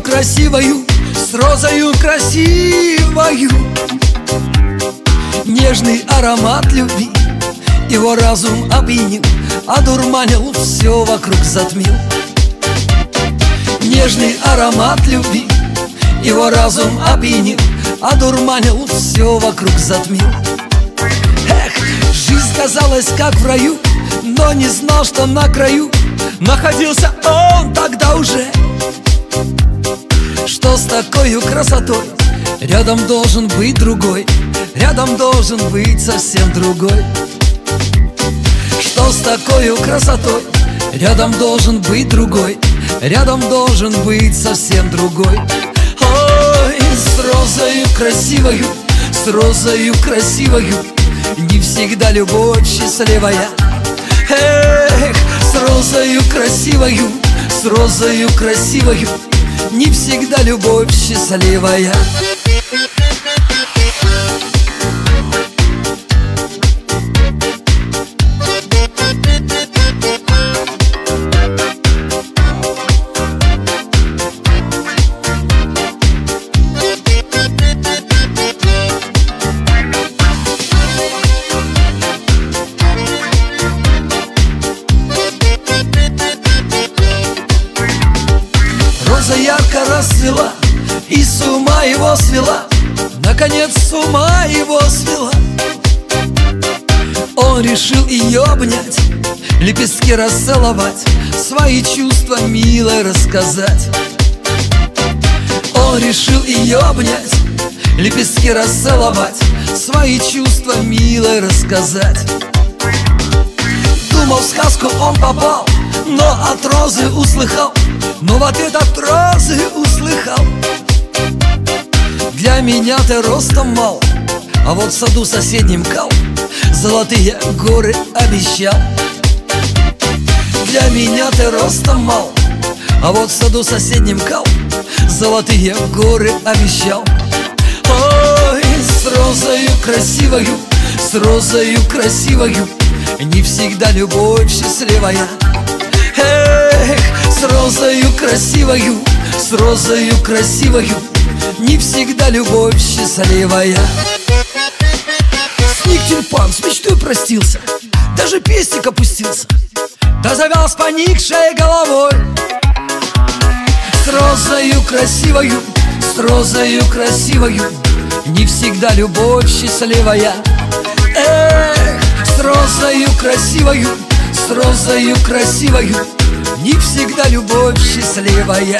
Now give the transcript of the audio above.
красивою, с розою красивою. Нежный аромат любви Его разум опьянил, одурманил, все вокруг затмил. Нежный аромат любви Его разум опьянил, одурманил, все вокруг затмил. Эх, жизнь казалась как в раю Но не знал, что на краю Находился он тогда уже. Что с такой красотой? Рядом должен быть другой Рядом должен быть совсем другой. Что с такой красотой? Рядом должен быть другой Рядом должен быть совсем другой. Ой, с розою красивою С розою красивою Не всегда любовь счастливая. Эх, с розою красивою С розою красивою. Не всегда любовь счастливая Роза ярко расцвела И с ума его свела. Наконец с ума его свела. Он решил ее обнять Лепестки расцеловать Свои чувства мило рассказать. Он решил ее обнять Лепестки расцеловать Свои чувства мило рассказать. Думал, в сказку он попал Но от розы услыхал Но в ответ от розы услыхал. Для меня ты ростом мал А вот в саду соседнем кал. Золотые горы обещал. Для меня ты ростом мал А вот в саду соседнем кал. Золотые горы обещал. Ой, с розою красивою С розою красивою Не всегда любовь счастливая. Эх, с розою красивою С розою красивою. Не всегда любовь счастливая. Сник тюльпан с мечтой простился Даже пестик опустился. Да завял с поникшей головой. С розою красивою С розою красивою. Не всегда любовь счастливая. Эх, с розою красивою С розою красивою Не всегда любовь счастливая